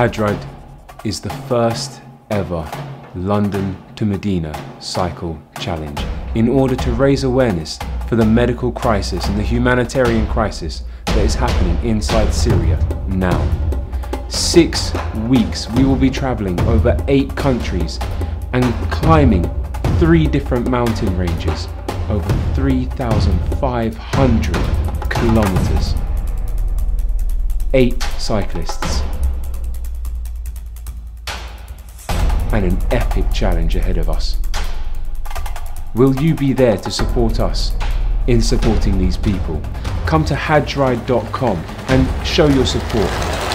Hajj Ride is the first ever London to Madinah Cycle Challenge in order to raise awareness for the medical crisis and the humanitarian crisis that is happening inside Syria now. Six weeks we will be travelling over eight countries and climbing three different mountain ranges over 3,500 kilometres. Eight cyclists and an epic challenge ahead of us. Will you be there to support us in supporting these people? Come to hajjride.com and show your support.